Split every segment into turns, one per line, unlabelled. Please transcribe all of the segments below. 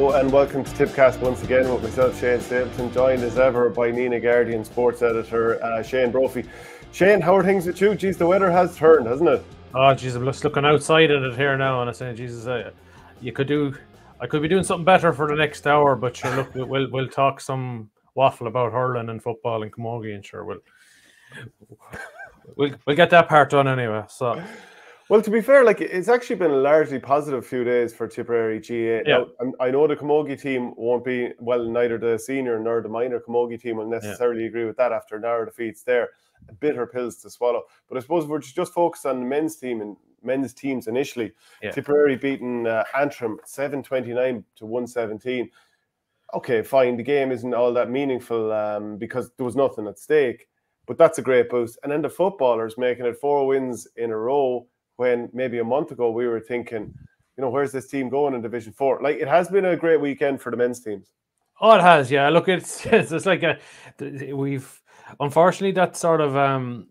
Hello and welcome to Tippcast once again with myself, Shane Stapleton, joined as ever by Nenagh Guardian sports editor uh, Shane Brophy. Shane, how are things with you? Geez, the weather has turned, hasn't it?
Oh, jeez, I'm just looking outside at it here now, and I'm saying, Jesus, uh, you could do, I could be doing something better for the next hour, but sure, look, we'll we'll talk some waffle about hurling and football and camogie, and sure, we'll we'll we'll get that part done anyway. So.
Well, to be fair, like it's actually been a largely positive few days for Tipperary GA.
Yeah.
Now, I know the Camogie team won't be well. Neither the senior nor the minor Camogie team will necessarily agree with that after narrow defeats. There, bitter pills to swallow. But I suppose we're just focused on the men's team and men's teams initially.
Yeah.
Tipperary beating uh, Antrim seven twenty nine to one seventeen. Okay, fine. The game isn't all that meaningful um, because there was nothing at stake. But that's a great boost. And then the footballers making it four wins in a row when maybe a month ago we were thinking, you know, where's this team going in Division Four? Like it has been a great weekend for the men's teams.
Oh, it has, yeah. Look, it's it's, it's like a, we've unfortunately that sort of um,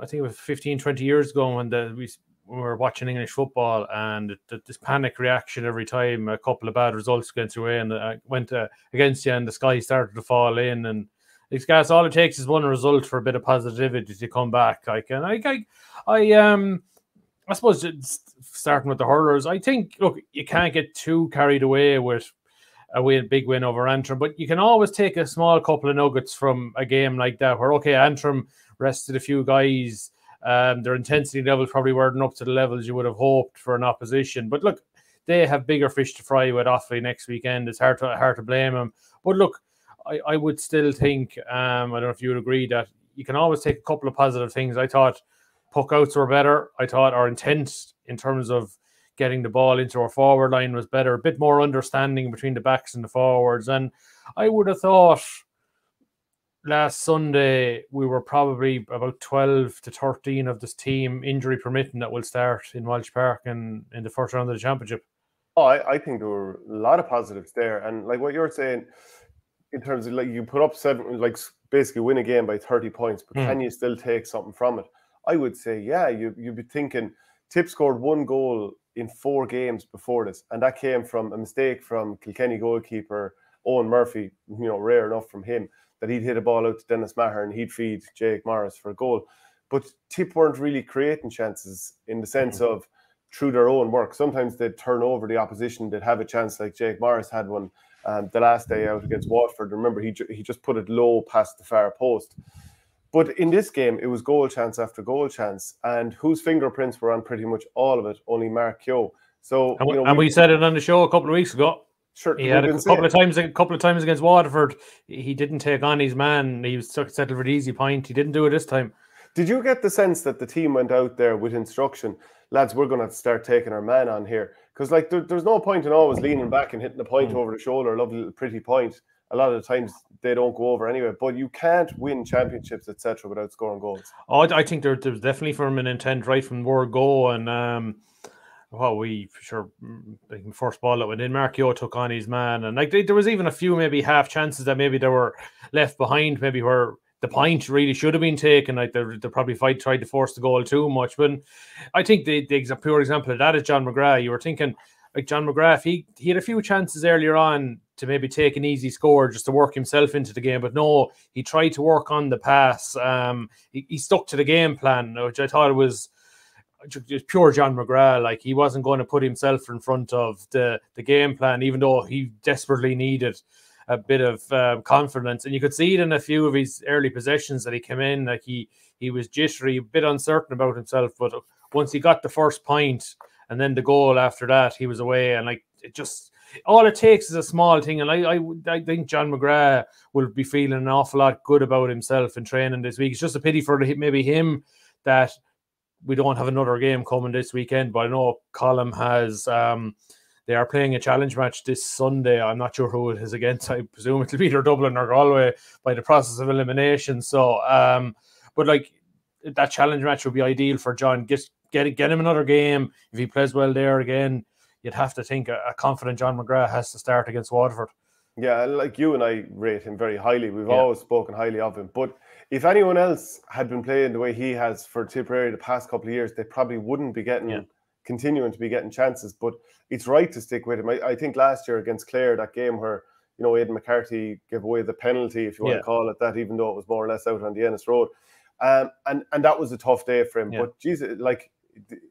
I think it was 15, 20 years ago when the we, we were watching English football and this panic reaction every time a couple of bad results against you and uh, went uh, against you and the sky started to fall in and these guys all it takes is one result for a bit of positivity to come back. Like and I I, I um I suppose starting with the hurlers, I think look, you can't get too carried away with a win, big win over Antrim, but you can always take a small couple of nuggets from a game like that, where okay, Antrim rested a few guys, um, their intensity levels probably weren't up to the levels you would have hoped for an opposition. But look, they have bigger fish to fry with Offaly next weekend. It's hard to hard to blame them. But look, I, I would still think, um, I don't know if you would agree that you can always take a couple of positive things. I thought puck outs were better. I thought our intent in terms of getting the ball into our forward line was better, a bit more understanding between the backs and the forwards. And I would have thought last Sunday we were probably about 12 to 13 of this team injury permitting that will start in Walsh Park and in the first round of the championship.
Oh, I, I think there were a lot of positives there. And like what you're saying, in terms of like you put up seven, like basically win a game by 30 points, but
Mm.
can you still take something from it? I would say, yeah, you, you'd be thinking Tip scored one goal in four games before this, and that came from a mistake from Kilkenny goalkeeper Eoin Murphy, you know, rare enough from him that he'd hit a ball out to Denis Maher and he'd feed Jake Morris for a goal. But Tip weren't really creating chances in the sense of through their own work. Sometimes they'd turn over the opposition, they'd have a chance like Jake Morris had one um, the last day out against Waterford. Remember, he, ju- he just put it low past the far post. But in this game, it was goal chance after goal chance, and whose fingerprints were on pretty much all of it, only Mark Keogh. So,
And,
you know,
and we said it on the show a couple of weeks ago.
sure,
He had a couple of times, a couple of times against Waterford. He didn't take on his man. He was settled for the easy point. He didn't do it this time.
Did you get the sense that the team went out there with instruction, lads? We're going to start taking our man on here because, like, there, there's no point in always leaning back and hitting the point
Mm.
over the shoulder, a lovely little pretty point. A lot of the times they don't go over anyway. But you can't win championships, etc., without scoring goals.
Oh, I think there, there's definitely from an intent right from word go, and um, well, we for sure like first ball that went in, Mark Keogh took on his man, and like they, there was even a few maybe half chances that maybe they were left behind, maybe where the point really should have been taken. Like they they probably fight tried to force the goal too much, but I think the the pure example of that is John McGrath. You were thinking like John McGrath, he he had a few chances earlier on to maybe take an easy score just to work himself into the game, but no, he tried to work on the pass. Um, he, he stuck to the game plan, which I thought was just pure John McGrath. Like he wasn't going to put himself in front of the the game plan, even though he desperately needed a bit of um, confidence. And you could see it in a few of his early possessions that he came in, like he he was jittery, a bit uncertain about himself. But once he got the first point and then the goal after that, he was away. And like it just all it takes is a small thing. And I I, I think John McGrath will be feeling an awful lot good about himself in training this week. It's just a pity for maybe him that we don't have another game coming this weekend. But I know Colm has. Um, they are playing a challenge match this Sunday. I'm not sure who it is against. I presume it'll be either Dublin or Galway by the process of elimination. So, um, but like that challenge match would be ideal for John. Get get get him another game. If he plays well there again, you'd have to think a, a confident John McGrath has to start against Waterford.
Yeah, and like you and I rate him very highly. We've
Yeah.
always spoken highly of him. But if anyone else had been playing the way he has for Tipperary the past couple of years, they probably wouldn't be getting
Yeah.
continuing to be getting chances. But it's right to stick with him. I, I think last year against Clare, that game where you know Aidan McCarthy gave away the penalty, if you want yeah. to call it that, even though it was more or less out on the Ennis Road, um, and and that was a tough day for him. But Jesus, like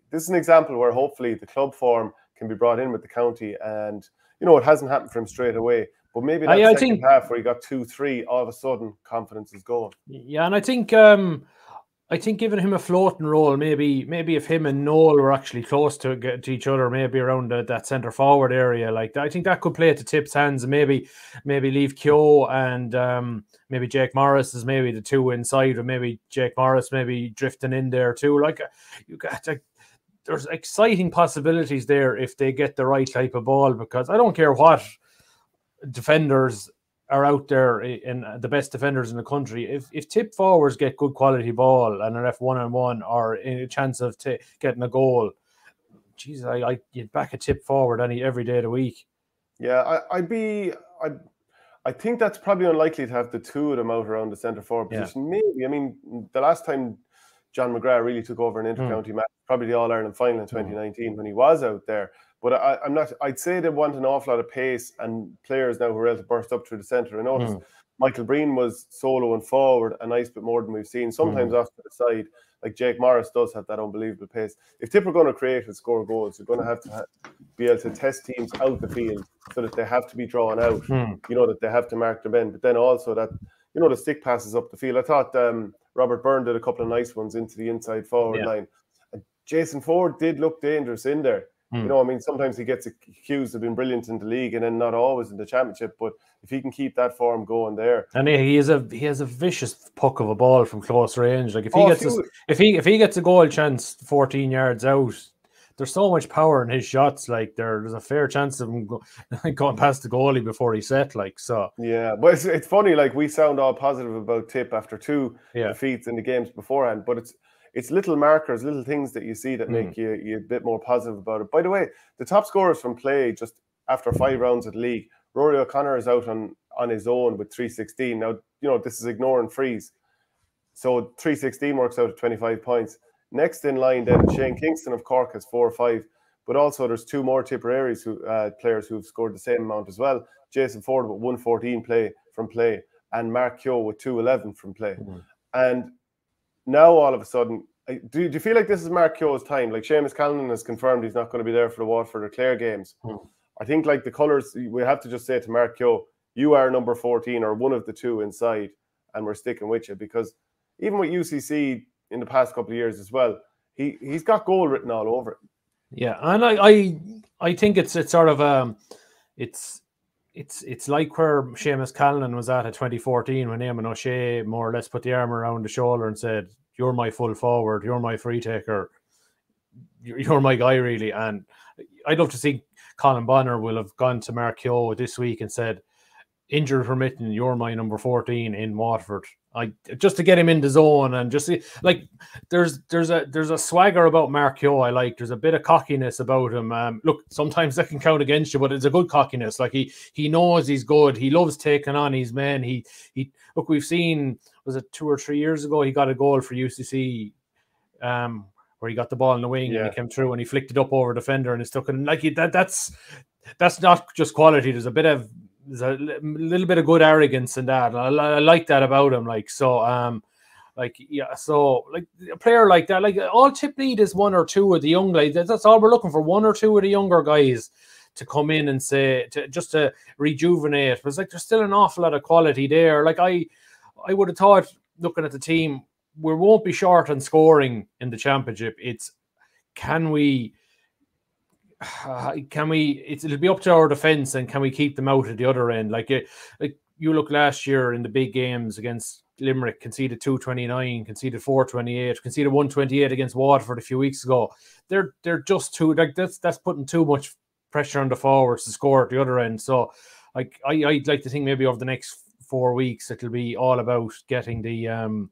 this is an example where hopefully the club form can be brought in with the county, and you know it hasn't happened for him straight away. But maybe that I, second I think, half where he got two, three, all of a sudden confidence is going.
Yeah, and I think um, I think giving him a floating role, maybe maybe if him and Noel were actually close to, to each other, maybe around the, that centre forward area, like I think that could play to Tip's hands, and maybe maybe leave Keogh and um, maybe Jake Morris is maybe the two inside, or maybe Jake Morris maybe drifting in there too. Like you got like, there's exciting possibilities there if they get the right type of ball, because I don't care what defenders are out there in the best defenders in the country. If if tip forwards get good quality ball and are left one on one or a chance of t- getting a goal, Jesus, I I you'd back a tip forward any every day of the week.
Yeah, I, I'd be I I think that's probably unlikely to have the two of them out around the centre forward position. Yeah. Maybe I mean the last time John McGrath really took over an intercounty mm. match, probably the All Ireland final in 2019 mm. when he was out there. But I, am not. I'd say they want an awful lot of pace and players now who are able to burst up through the centre. I noticed mm. Michael Breen was solo and forward a nice bit more than we've seen. Sometimes mm. off to the side, like Jake Morris does have that unbelievable pace. If Tip are going to create and score goals, you're going to have to ha- be able to test teams out the field so that they have to be drawn out. Mm. You know that they have to mark their men, but then also that you know the stick passes up the field. I thought um, Robert Byrne did a couple of nice ones into the inside forward yeah. line. And Jason Forde did look dangerous in there. You hmm. know, I mean, sometimes he gets accused of being brilliant in the league and then not always in the championship. But if he can keep that form going there,
and he, he is a he has a vicious puck of a ball from close range. Like if he oh, gets if, a, if he if he gets a goal chance fourteen yards out, there's so much power in his shots. Like there, there's a fair chance of him go, going past the goalie before he set. Like so.
Yeah, but it's, it's funny. Like we sound all positive about Tip after two yeah. defeats in the games beforehand, but it's it's little markers, little things that you see that mm. make you, you a bit more positive about it. By the way, the top scorers from play just after five rounds of the league, Rory O'Connor is out on on his own with 316. Now, you know, this is ignoring frees. So 316 works out at 25 points. Next in line, then Shane Kingston of Cork has four or five, but also there's two more Tipperaries who uh, players who've scored the same amount as well. Jason Forde with 114 play from play, and Mark Keogh with 211 from play. Mm. And now all of a sudden, do, do you feel like this is Mark Keogh's time? Like Seamus Callanan has confirmed he's not going to be there for the Waterford or Clare games. Hmm. I think like the colours, we have to just say to Mark Keogh, you are number 14 or one of the two inside, and we're sticking with you because even with UCC in the past couple of years as well, he he's got goal written all over it.
Yeah, and I I, I think it's it's sort of um it's it's it's like where Seamus Callan was at at 2014 when Eamon O'Shea more or less put the arm around the shoulder and said, "You're my full forward. You're my free taker. You're, my guy, really." And I'd love to see Colm Bonnar will have gone to Keogh this week and said, "Injured permitting, you're my number 14 in Waterford." I just to get him in the zone and just see, like there's there's a there's a swagger about Mark Keogh I like. There's a bit of cockiness about him. Um, look, sometimes that can count against you, but it's a good cockiness. Like he he knows he's good. He loves taking on his men. He he look. We've seen was it two or three years ago he got a goal for UCC. Um, where he got the ball in the wing yeah. and he came through and he flicked it up over the defender and he stuck it in. like he, that that's that's not just quality. There's a bit of there's a little bit of good arrogance in that. I, I, like that about him. Like so, um, like yeah, so like a player like that, like all Tip need is one or two of the young guys. That's all we're looking for. One or two of the younger guys to come in and say to just to rejuvenate. But it's like there's still an awful lot of quality there. Like I, I would have thought looking at the team, we won't be short on scoring in the championship. It's can we can we? it'll be up to our defense, and can we keep them out at the other end? Like, like you look last year in the big games against Limerick, conceded two twenty nine, conceded four twenty eight, conceded one twenty eight against Waterford a few weeks ago. They're they're just too like that's that's putting too much pressure on the forwards to score at the other end. So, like I I'd like to think maybe over the next four weeks it'll be all about getting the um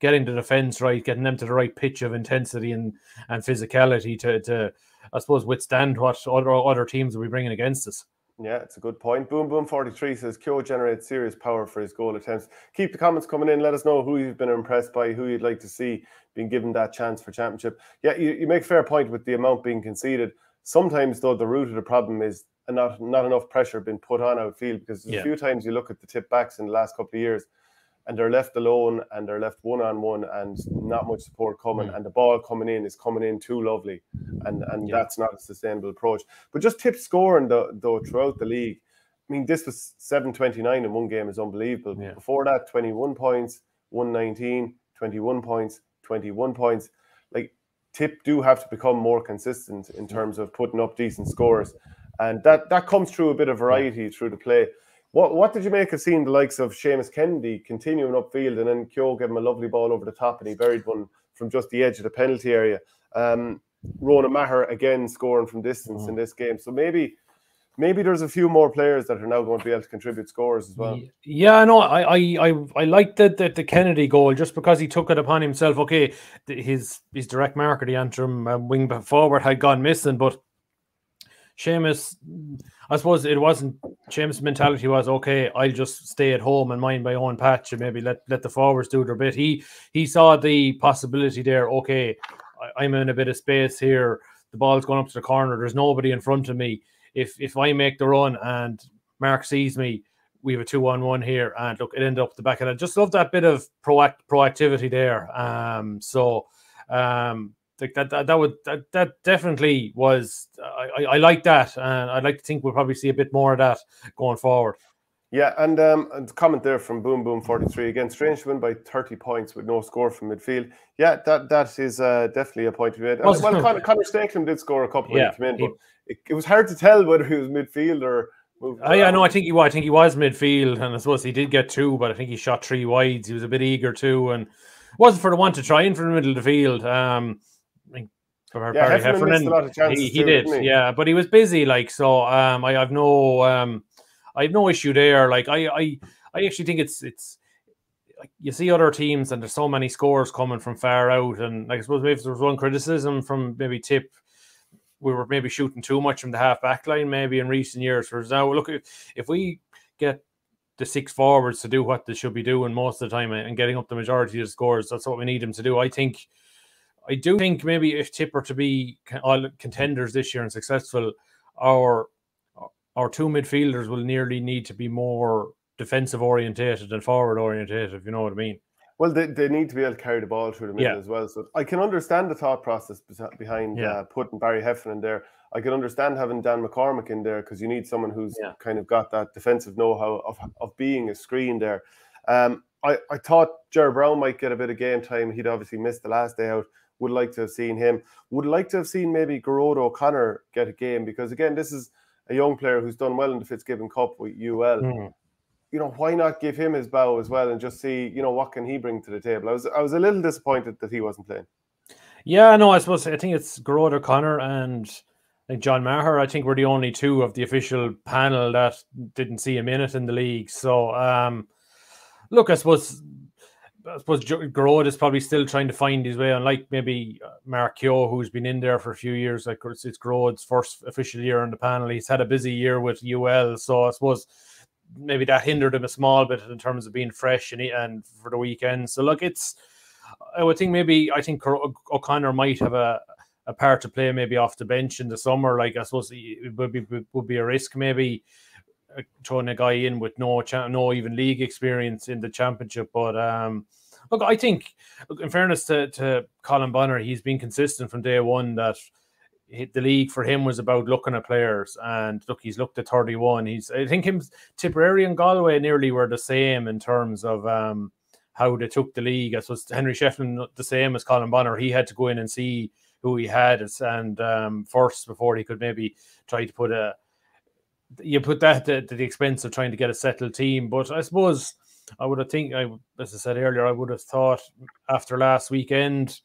getting the defense right, getting them to the right pitch of intensity and and physicality to to I suppose, withstand what other other teams will be bringing against us.
Yeah, it's a good point. Boom Boom 43 says Keogh generates serious power for his goal attempts. Keep the comments coming in. Let us know who you've been impressed by, who you'd like to see being given that chance for championship. Yeah, you, you make a fair point with the amount being conceded. Sometimes, though, the root of the problem is not not enough pressure being put on outfield because yeah. a few times you look at the tip backs in the last couple of years and they're left alone and they're left one on one and not much support coming mm. and the ball coming in is coming in too lovely and and yeah. that's not a sustainable approach but just tip scoring though, though throughout the league i mean this was 729 in one game is unbelievable yeah. before that 21 points 119 21 points 21 points like tip do have to become more consistent in terms of putting up decent scores and that that comes through a bit of variety through the play what what did you make of seeing the likes of Seamus Kennedy continuing upfield and then Keogh gave him a lovely ball over the top and he buried one from just the edge of the penalty area. Um, Ronan Maher again scoring from distance mm. in this game. So maybe maybe there's a few more players that are now going to be able to contribute scores as well.
Yeah, no, I I I, I like the, the, the Kennedy goal just because he took it upon himself. Okay, his his direct marker, the Antrim um, wing forward, had gone missing, but Seamus, I suppose it wasn't Seamus' mentality was okay. I'll just stay at home and mind my own patch and maybe let let the forwards do their bit. He he saw the possibility there. Okay, I, I'm in a bit of space here. The ball's going up to the corner. There's nobody in front of me. If if I make the run and Mark sees me, we have a two on one here. And look, it ended up the back. And I just love that bit of proact proactivity there. Um, so um, like that, that, that would that, that definitely was I, I, I like that and I'd like to think we'll probably see a bit more of that going forward.
Yeah, and um, and comment there from Boom Boom forty three again. Strange win by thirty points with no score from midfield. Yeah, that that is uh, definitely a point to be made. Well, Conor, Conor Stakelum did score a couple yeah, when he came in, but it, it, was hard to tell whether he was midfield or.
Oh yeah, no, I think he was. I think he was midfield, and I suppose he did get two, but I think he shot three wides. He was a bit eager too, and wasn't for the one to try in from the middle of the field. Um,
yeah, Barry Heffernan, Heffernan
he, he too, did, he? yeah, but he was busy, like so. Um, I have no, um, I have no issue there. Like I, I, I actually think it's it's like you see other teams and there's so many scores coming from far out, and like, I suppose maybe there was one criticism from maybe Tip. We were maybe shooting too much from the half back line, maybe in recent years. Whereas now, look, if we get the six forwards to do what they should be doing most of the time and getting up the majority of the scores, that's what we need them to do. I think I do think maybe if Tipper to be all contenders this year and successful, our our two midfielders will nearly need to be more defensive orientated and forward orientated, if you know what I mean.
Well, they, they need to be able to carry the ball through the middle yeah. as well. So I can understand the thought process behind yeah. uh, putting Barry Heffernan there. I can understand having Dan McCormack in there because you need someone who's yeah. kind of got that defensive know-how of, of being a screen there. Um, I, I thought Jared Brown might get a bit of game time. He'd obviously missed the last day out would like to have seen him. Would like to have seen maybe Gearóid O'Connor get a game because again, this is a young player who's done well in the Fitzgibbon Cup with UL. Mm. You know, why not give him his bow as well and just see, you know, what can he bring to the table? I was I was a little disappointed that he wasn't playing.
Yeah, no, I suppose I think it's Gearóid O'Connor and like John Maher. I think we're the only two of the official panel that didn't see a minute in the league. So um look, I suppose I suppose Gearóid is probably still trying to find his way, unlike maybe uh, Keogh, who's been in there for a few years. Like it's, it's Gearóid's first official year on the panel. He's had a busy year with UL, so I suppose maybe that hindered him a small bit in terms of being fresh and and for the weekend. So look, it's I would think maybe I think O'Connor might have a a part to play maybe off the bench in the summer. Like I suppose it would be would be a risk maybe uh, throwing a guy in with no no even league experience in the championship. But um, look, I think, look, in fairness to, to Colm Bonnar, he's been consistent from day one that the league for him was about looking at players. And look, he's looked at 31. He's I think him Tipperary and Galway nearly were the same in terms of um, how they took the league. I suppose Henry Shefflin the same as Colm Bonnar. He had to go in and see who he had and um, first before he could maybe try to put a you put that at the expense of trying to get a settled team. But I suppose I would have think, I, as I said earlier, I would have thought after last weekend,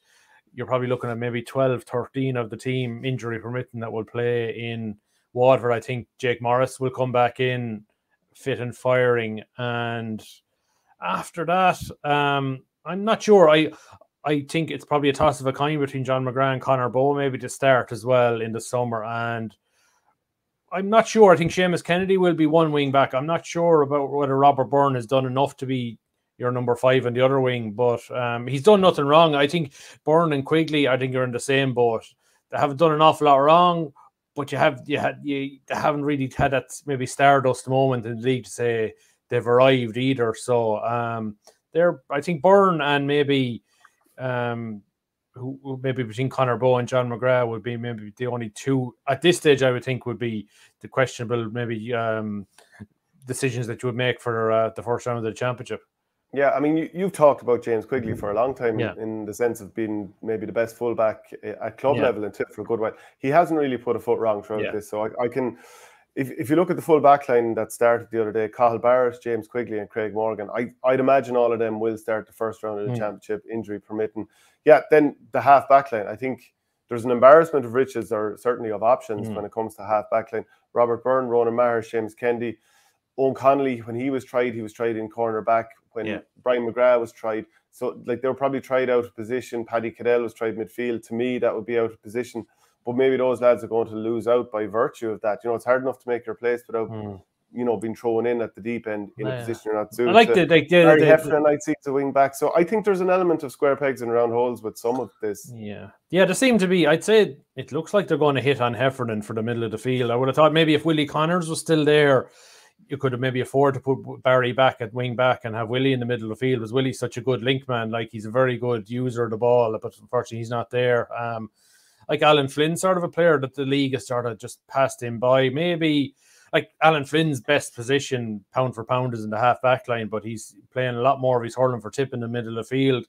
you're probably looking at maybe 12, 13 of the team injury permitting that will play in Waterford. I think Jake Morris will come back in fit and firing. And after that, um, I'm not sure. I I think it's probably a toss of a coin between John McGrath and Conor Bowe, maybe to start as well in the summer. And I'm not sure. I think Seamus Kennedy will be one wing back. I'm not sure about whether Robert Byrne has done enough to be your number five on the other wing, but um, he's done nothing wrong. I think Byrne and Quigley, I think you're in the same boat. They haven't done an awful lot wrong, but you have you had you haven't really had that maybe stardust moment in the league to say they've arrived either. So um, they're I think Byrne and maybe um, who, maybe between Conor Bowe and John McGrath would be maybe the only two at this stage. I would think would be the questionable maybe um, decisions that you would make for uh, the first round of the championship.
Yeah, I mean, you, have talked about James Quigley for a long time
yeah.
in the sense of being maybe the best fullback eh, at club yeah. level and tip for a good while. He hasn't really put a foot wrong throughout yeah. this, so I, I, can. If, if you look at the full back line that started the other day, Cathal Barrett, James Quigley, and Craig Morgan, I, I'd imagine all of them will start the first round of the mm. championship, injury permitting. Yeah, then the half back line. I think there's an embarrassment of riches, or certainly of options mm. when it comes to half back line. Robert Byrne, Ronan Maher, James Kennedy, Eoghan Connolly, when he was tried, he was tried in corner back when yeah. Brian McGrath was tried. So like they were probably tried out of position. Paddy Cadell was tried midfield. To me, that would be out of position. But maybe those lads are going to lose out by virtue of that. You know, it's hard enough to make your place without mm. you know being thrown in at the deep end in a position you're not suited.
I like the like the,
Harry the, Heffernan, I'd see the wing back. So I think there's an element of square pegs and round holes with some of this.
Yeah, yeah. There seem to be. I'd say it looks like they're going to hit on Heffernan for the middle of the field. I would have thought maybe if Willie Connors was still there you could have maybe afford to put Barry back at wing back and have Willie in the middle of the field. Was Willie such a good link man? Like he's a very good user of the ball, but unfortunately he's not there. Um, like Alan Flynn, sort of a player that the league has sort of just passed him by. Maybe like Alan Flynn's best position, pound for pound, is in the half back line, but he's playing a lot more of his hurling for tip in the middle of the field.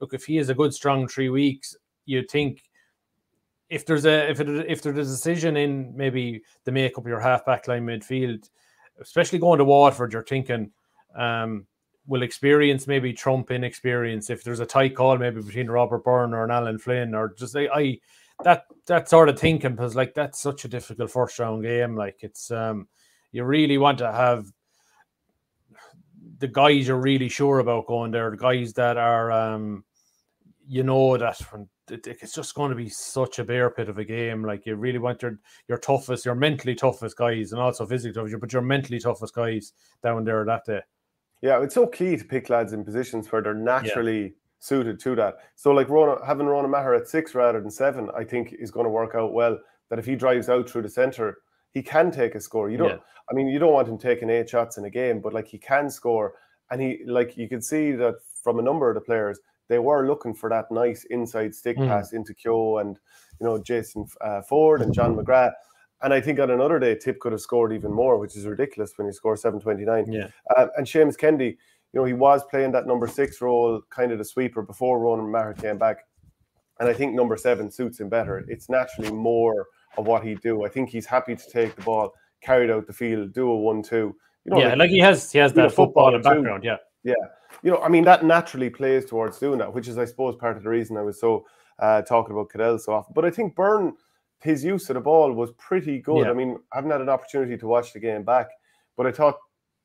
Look, if he is a good strong three weeks, you think if there's a if it, if there's a decision in maybe the make up your half back line midfield especially going to Waterford, you're thinking um, will experience maybe trump inexperience if there's a tight call maybe between Robert Byrne or an Alan Flynn or just I, I that that sort of thinking because like that's such a difficult first round game. Like it's um you really want to have the guys you're really sure about going there, the guys that are um you know that when it's just going to be such a bear pit of a game. Like you really want your your toughest, your mentally toughest guys, and also physically toughest, but your mentally toughest guys down there that day.
Yeah, it's so key to pick lads in positions where they're naturally yeah. Suited to that. So like Rona, having Ronan Maher at six rather than seven, I think is going to work out well. That if he drives out through the centre, he can take a score. You don't. Yeah. I mean, you don't want him taking eight shots in a game, but like he can score, and he like you can see that from a number of the players they were looking for that nice inside stick mm. pass into Keogh and you know Jason uh, Forde and John McGrath. And I think on another day, Tip could have scored even more, which is ridiculous when he scored 729.
Yeah.
Uh, and Seamus Kennedy, you know, he was playing that number six role, kind of the sweeper before Ronan Maher came back. And I think number seven suits him better. It's naturally more of what he do. I think he's happy to take the ball, carry it out the field, do a one-two.
You know, yeah, like, like he has he has that football, football background. Yeah,
yeah you know, I mean, that naturally plays towards doing that, which is, I suppose, part of the reason I was so uh, talking about Cadell so often. But I think Byrne, his use of the ball was pretty good. Yeah. I mean, I haven't had an opportunity to watch the game back, but I thought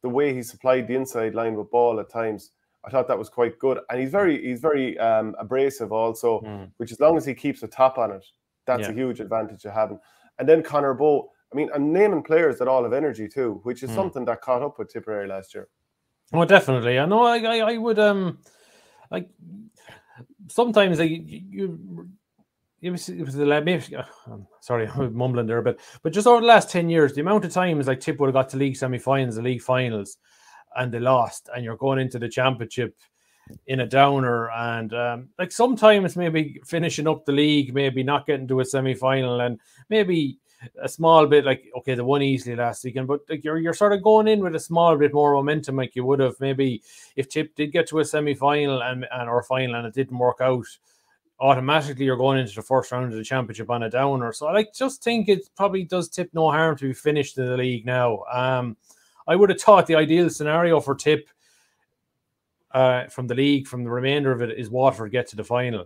the way he supplied the inside line with ball at times, I thought that was quite good. And he's very, he's very um, abrasive also, mm. which as long as he keeps a top on it, that's yeah. a huge advantage to having. And then Conor Bowe, I mean, I'm naming players that all have energy too, which is mm. something that caught up with Tipperary last year.
Well, definitely. I know. I, I, I would um, like sometimes I you. It was, it was the maybe, uh, sorry, I'm mumbling there a bit, but just over the last 10 years, the amount of times like Tip would have got to league semi finals, the league finals, and they lost, and you're going into the championship in a downer. And um, like sometimes maybe finishing up the league, maybe not getting to a semi final, and maybe a small bit like okay, the one easily last weekend, but like you're you're sort of going in with a small bit more momentum, like you would have maybe if Tip did get to a semi final and and or final and it didn't work out. Automatically, you're going into the first round of the championship on a downer. So, I like just think it probably does Tip no harm to be finished in the league now. Um, I would have thought the ideal scenario for Tip uh, from the league, from the remainder of it, is Waterford get to the final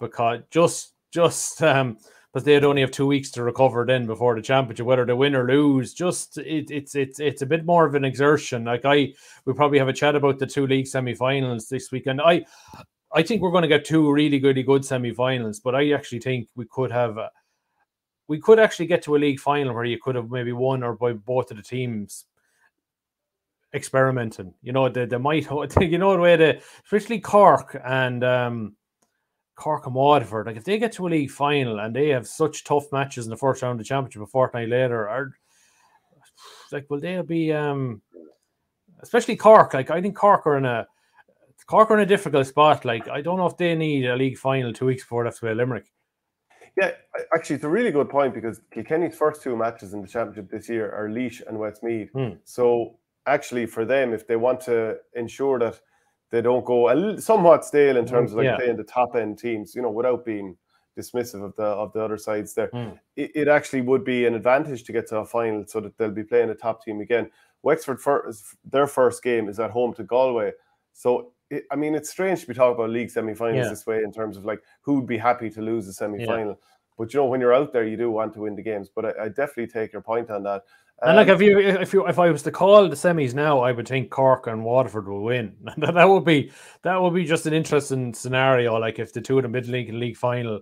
because just just um, because they'd only have two weeks to recover then before the championship, whether they win or lose. Just it, it's it's it's a bit more of an exertion. Like I, we probably have a chat about the two league semi-finals this weekend. I, I think we're going to get two really, really good semi-finals, but I actually think we could have. A, we could actually get to a league final where you could have maybe won or by both of the teams experimenting. You know, they, they might, you know, the way the especially Cork and um, Cork and Waterford, like if they get to a league final and they have such tough matches in the first round of the championship a fortnight later, are like will they be um especially Cork? Like I think Cork are in a Cork are in a difficult spot. Like I don't know if they need a league final two weeks before that's where Limerick.
Yeah, actually, it's a really good point because Kilkenny's first two matches in the championship this year are Laois and Westmeath. Hmm. So actually, for them, if they want to ensure that they don't go a somewhat stale in terms of like yeah. playing the top end teams, you know, without being dismissive of the of the other sides there. Mm. It, it, actually would be an advantage to get to a final so that they'll be playing a top team again. Wexford first, their first game is at home to Galway, so it, I mean it's strange to be talking about league semi-finals yeah. this way in terms of like who'd be happy to lose a semi-final. Yeah. But you know when you're out there, you do want to win the games. But I, I definitely take your point on that.
And like um, if you if you if I was to call the semis now, I would think Cork and Waterford will win. that would be that would be just an interesting scenario. Like if the two of the mid league and league final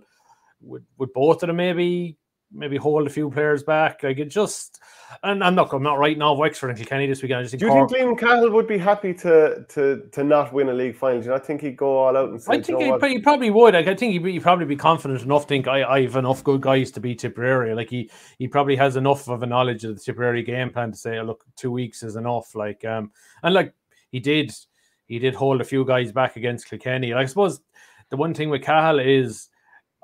would would both of them maybe maybe hold a few players back. Like it just, and I'm not, I'm not right now. Wexford and Kilkenny this weekend. I just
think. Do you Cork, think Liam Cahill would be happy to to to not win a league final? Do you not think he'd go all out and say?
I think he, he, probably would. Like, I think he'd, he'd, probably be confident enough. Think I, I have enough good guys to beat Tipperary. Like he he probably has enough of a knowledge of the Tipperary game plan to say, oh, look, two weeks is enough. Like um and like he did he did hold a few guys back against Kilkenny. I suppose the one thing with Cahill is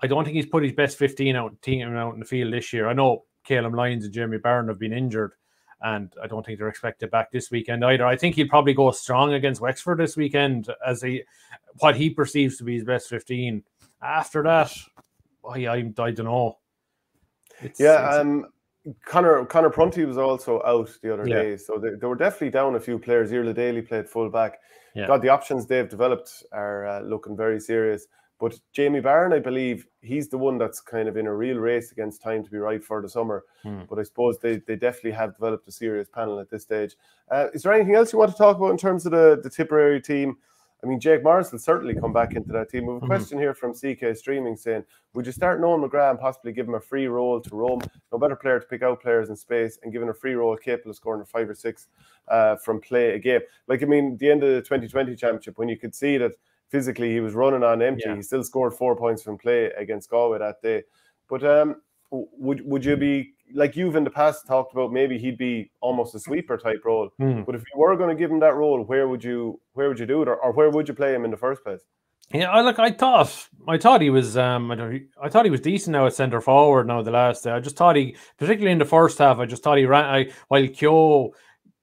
I don't think he's put his best 15 out team out in the field this year. I know Caleb Lyons and Jeremy Barron have been injured, and I don't think they're expected back this weekend either. I think he'll probably go strong against Wexford this weekend as he what he perceives to be his best 15. After that, I I, I don't know.
It's, yeah, it's, um, Connor Conor Prunty was also out the other yeah. day, so they, they were definitely down a few players. Iarla Daly played full back. Yeah. God, the options they've developed are uh, looking very serious. But Jamie Barron, I believe, he's the one that's kind of in a real race against time to be right for the summer. Hmm. But I suppose they, they definitely have developed a serious panel at this stage. Uh, is there anything else you want to talk about in terms of the, the Tipperary team? I mean, Jake Morris will certainly come back into that team. We have a mm-hmm. question here from CK Streaming saying, Would you start Noel McGrath and possibly give him a free role to roam? No better player to pick out players in space and given a free role capable of scoring a five or six uh, from play a game. Like, I mean, the end of the 2020 championship, when you could see that physically he was running on empty. Yeah. He still scored four points from play against Galway that day. But um, would would you be like you've in the past talked about maybe he'd be almost a sweeper type role. Mm. But if you were going to give him that role, where would you where would you do it, or, or where would you play him in the first place?
Yeah, I look. I thought I thought he was. Um, I, I thought he was decent now at centre forward. Now the last day, I just thought he, particularly in the first half, I just thought he ran. I while Keogh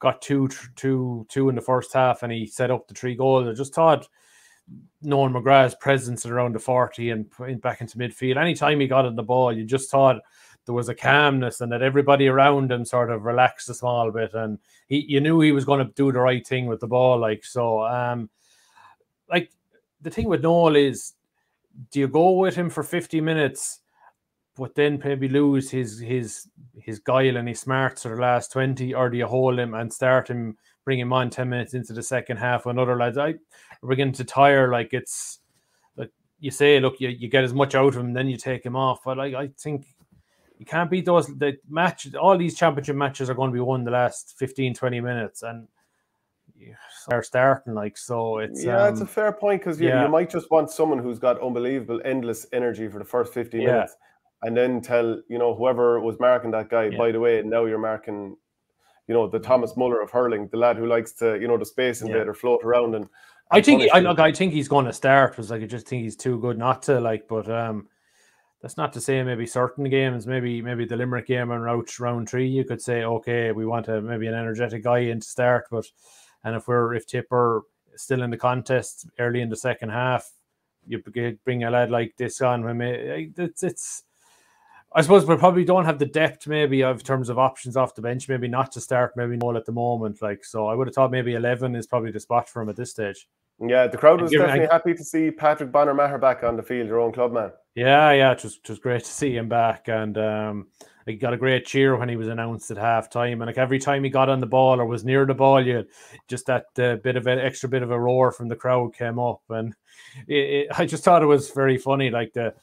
got two, two, two in the first half, and he set up the three goals. I just thought Noel McGrath's presence around the 40 and back into midfield. Anytime he got in the ball, you just thought there was a calmness and that everybody around him sort of relaxed a small bit and he you knew he was going to do the right thing with the ball. Like so um like the thing with Noel is do you go with him for 50 minutes but then maybe lose his his his guile and his smarts for the last 20 or do you hold him and start him bring him on 10 minutes into the second half when other lads I are beginning to tire like it's like you say look you, you get as much out of him then you take him off but I, I think you can't beat those the match all these championship matches are going to be won the last 15 20 minutes and they're starting like so it's
yeah um, it's a um, fair point because you, yeah. you might just want someone who's got unbelievable endless energy for the first 15 yeah. minutes and then tell you know whoever was marking that guy yeah. by the way now you're marking you know the Thomas Muller of hurling, the lad who likes to you know the space invader yeah. float around and.
I think he, I look. I think he's going to start because like I just think he's too good not to like. But um, that's not to say maybe certain games, maybe maybe the Limerick game on route round three, you could say okay, we want a maybe an energetic guy in to start. But and if we're if Tipper still in the contest early in the second half, you bring a lad like this on. When it's it's I suppose we probably don't have the depth maybe of terms of options off the bench, maybe not to start, maybe more at the moment. Like so I would have thought maybe eleven is probably the spot for him at this stage.
Yeah, the crowd was definitely I, happy to see Patrick Bonnar Maher back on the field, your own club man.
Yeah, yeah, it was, it was great to see him back. And um, he got a great cheer when he was announced at halftime, and like every time he got on the ball or was near the ball, you just that uh, bit of an extra bit of a roar from the crowd came up, and it, it, I just thought it was very funny. Like the,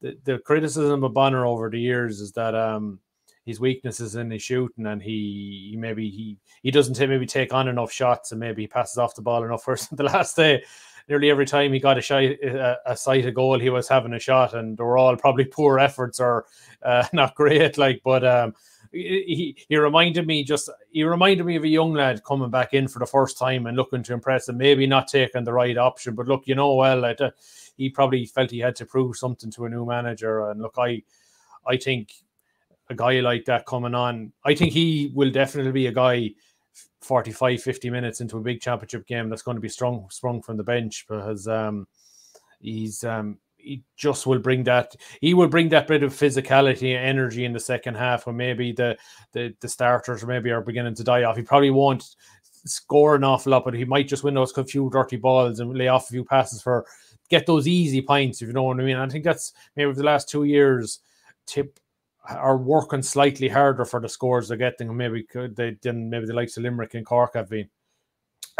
the the criticism of Bonnar over the years is that um his weaknesses in his shooting, and he, he maybe he he doesn't maybe take on enough shots, and maybe he passes off the ball enough. First, the last day, nearly every time he got a shot, a, a sight a goal, he was having a shot, and they were all probably poor efforts or uh, not great. Like, but um, he he reminded me just he reminded me of a young lad coming back in for the first time and looking to impress and maybe not taking the right option. But look, you know well, like, uh, he probably felt he had to prove something to a new manager. And look, I I think a guy like that coming on, I think he will definitely be a guy 45, 50 minutes into a big championship game that's going to be strong sprung from the bench because um, he's um, he just will bring that he will bring that bit of physicality and energy in the second half when maybe the the, the starters maybe are beginning to die off. He probably won't score an awful lot, but he might just win those few dirty balls and lay off a few passes for get those easy points, if you know what I mean. I think that's maybe the last two years tip are working slightly harder for the scores they're getting. Maybe they than maybe the likes of Limerick and Cork have been.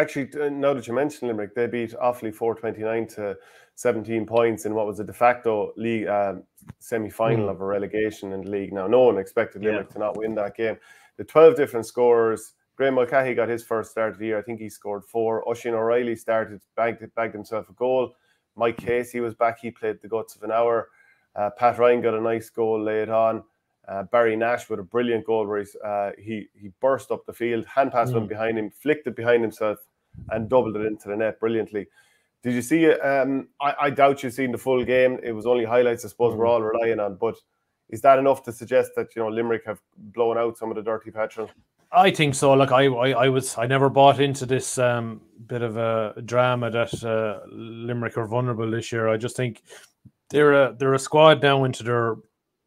Actually, uh, now that you mentioned Limerick, they beat Offaly 429 to 17 points in what was a de facto league um, semi final mm. of a relegation in the league. Now, no one expected Limerick yeah. to not win that game. The 12 different scorers. Graeme Mulcahy got his first start of the year. I think he scored four. Oisin O'Reilly started, bagged, bagged himself a goal. Mike Casey was back. He played the guts of an hour. Uh, Pat Ryan got a nice goal laid on. Uh, Barry Nash with a brilliant goal where uh, he he burst up the field, hand pass mm. went behind him, flicked it behind himself, and doubled it into the net brilliantly. Did you see it? Um, I, I, doubt you've seen the full game. It was only highlights, I suppose, mm. we're all relying on. But is that enough to suggest that you know Limerick have blown out some of the dirty petrol?
I think so. Like I, I, I was, I never bought into this um, bit of a drama that uh, Limerick are vulnerable this year. I just think they're a they're a squad now into their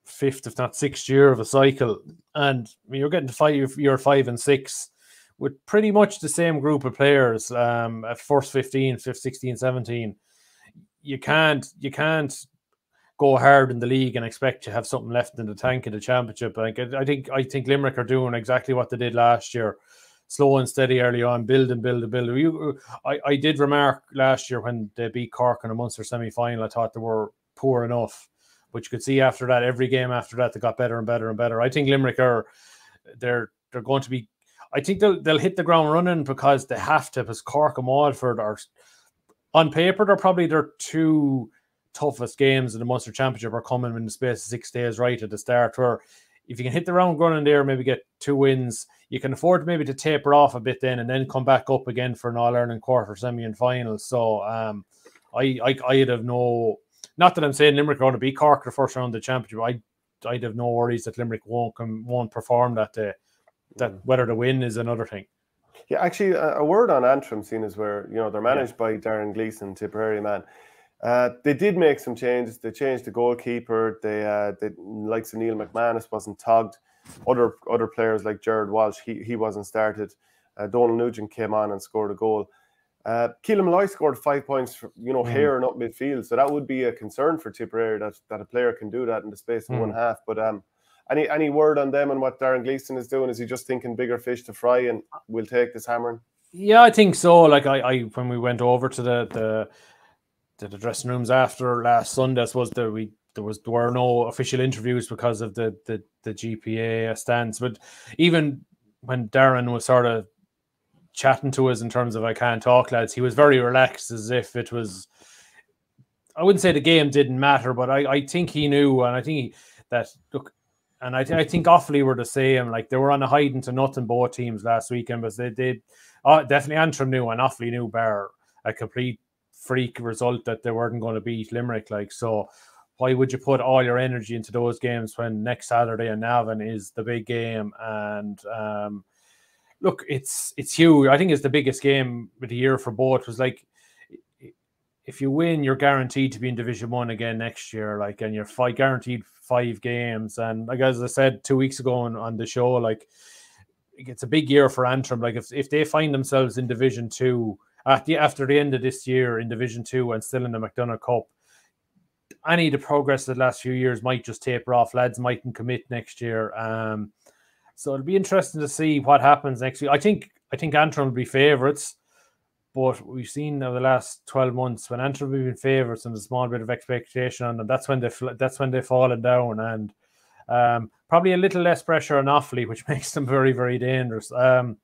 fifth, if not sixth year of a cycle, and you're getting to five, year five and six with pretty much the same group of players um, at first 15, fifth, 16, 17. You can't, you can't go hard in the league and expect to have something left in the tank in the championship. Like I think, I think Limerick are doing exactly what they did last year slow and steady early on, build and build and build. You, I, I did remark last year when they beat Cork in a Munster semi final, I thought they were poor enough. But you could see after that, every game after that, they got better and better and better. I think Limerick are they're they're going to be. I think they'll they'll hit the ground running because they have to. Because Cork and Waterford are on paper they're probably their two toughest games in the Munster Championship are coming in the space of six days right at the start. Where if you can hit the round running there, maybe get two wins, you can afford maybe to taper off a bit then and then come back up again for an All Ireland quarter, semi, and final. So um, I I I'd have no not that I'm saying Limerick are going to beat Cork the first round of the championship. I I'd have no worries that Limerick won't come, won't perform that day. That mm. whether to win is another thing.
Yeah, actually, a, a word on Antrim, seen as where you know they're managed yeah. by Darren Gleeson, Tipperary man. Uh, they did make some changes. They changed the goalkeeper. They, uh, they like Neil McManus wasn't tugged. Other other players like Jared Walsh, he he wasn't started. Uh, Donald Nugent came on and scored a goal. Uh, Keelan Molloy scored five points, for, you know, mm. here and up midfield. So that would be a concern for Tipperary that, that a player can do that in the space of mm. one half. But um, any any word on them and what Darren Gleeson is doing? Is he just thinking bigger fish to fry and we'll take this hammering?
Yeah, I think so. Like I, I when we went over to the the to the dressing rooms after last Sunday, I suppose there we there was there were no official interviews because of the the the GPA stance. But even when Darren was sort of chatting to us in terms of I can't talk, lads. He was very relaxed, as if it was. I wouldn't say the game didn't matter, but I, I think he knew, and I think he, that look, and I, th- I think Offaly were the same. Like they were on a hiding to nothing both teams last weekend, but they did. Uh, definitely Antrim knew, and Offaly knew bar a complete freak result that they weren't going to beat Limerick. Like so, why would you put all your energy into those games when next Saturday in Navan is the big game and um, look, it's it's huge. I think it's the biggest game of the year for both. It was like if you win, you're guaranteed to be in Division One again next year. Like, and you're five, guaranteed five games. And like as I said two weeks ago on, on the show, like it's a big year for Antrim. Like if if they find themselves in Division Two at the after the end of this year in Division Two and still in the McDonagh Cup, any of the progress of the last few years might just taper off. Lads mightn't commit next year. Um, so it'll be interesting to see what happens next year. I think I think Antrim will be favourites, but we've seen over the last twelve months when Antrim have been favourites and a small bit of expectation on them. That's when they that's when they've fallen down and um, probably a little less pressure on Offaly, which makes them very very dangerous. Um,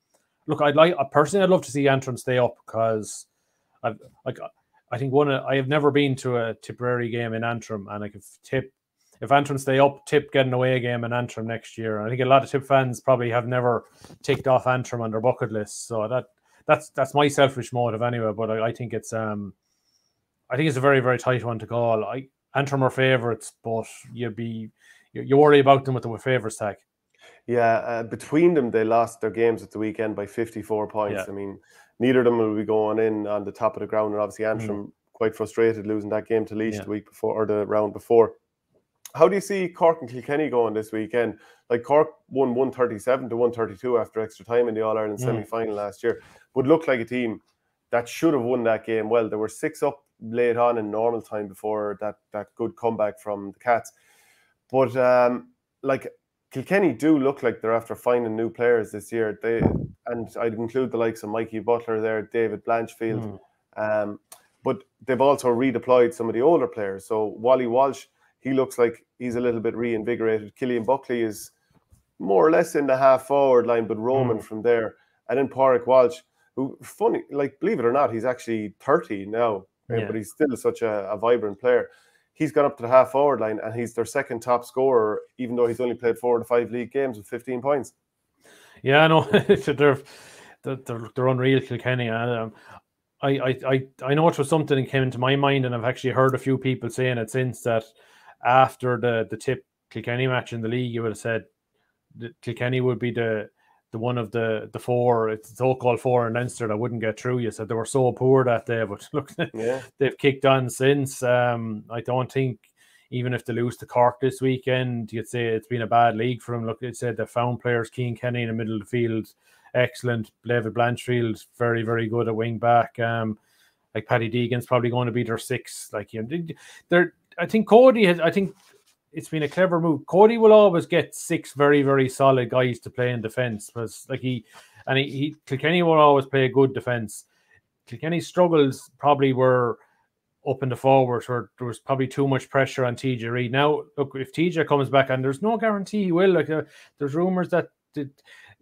look, I'd like personally, I'd love to see Antrim stay up because I've like I think one I have never been to a Tipperary game in Antrim, and I could tip if Antrim stay up, tip getting away game in Antrim next year. I think a lot of Tip fans probably have never ticked off Antrim on their bucket list, so that that's that's my selfish motive anyway. But I, I think it's um, I think it's a very very tight one to call. I Antrim are favourites, but you'd be you, you worry about them with the favourites tag.
Yeah, uh, between them, they lost their games at the weekend by 54 points. Yeah. I mean, neither of them will be going in on the top of the ground. And obviously, Antrim mm. quite frustrated losing that game to Laois yeah. the week before or the round before. How do you see Cork and Kilkenny going this weekend? Like Cork won 137 to 132 after extra time in the All Ireland mm. semi final last year. Would look like a team that should have won that game. Well, there were six up late on in normal time before that that good comeback from the Cats. But um, like Kilkenny do look like they're after finding new players this year. They and I'd include the likes of Mikey Butler there, David Blanchfield. Mm. Um, but they've also redeployed some of the older players. So Wally Walsh, he looks like he's a little bit reinvigorated. Cillian Buckley is more or less in the half forward line, but Roman mm. from there. And then Pádraig Walsh, who funny, like believe it or not, he's actually 30 now, yeah. but he's still such a, a vibrant player he's gone up to the half forward line and he's their second top scorer, even though he's only played four to five league games with 15 points.
Yeah, I know they're, they're, they're unreal, Kilkenny. Um, I, I, I, I know it was something that came into my mind, and I've actually heard a few people saying it since that after the, the tip Kilkenny match in the league, you would have said that Kilkenny would be the the one of the the four, it's so-called four in Leinster that wouldn't get through. You said they were so poor that day, but look, yeah. they've kicked on since. Um, I don't think even if they lose to Cork this weekend, you'd say it's been a bad league for them. Look, it said they found players, Cian Kenny in the middle of the field, excellent. David Blanchfield, very very good at wing back. Um, like Paddy Deegan's probably going to be their six. Like you know, they're. I think Cody has. I think it's been a clever move. Cody will always get six very, very solid guys to play in defence because, like he and he, he Kilkenny will always play a good defence. Kilkenny's struggles probably were up in the forwards where there was probably too much pressure on TJ Reid. Now, look, if TJ comes back, and there's no guarantee he will. Like, uh, there's rumours that,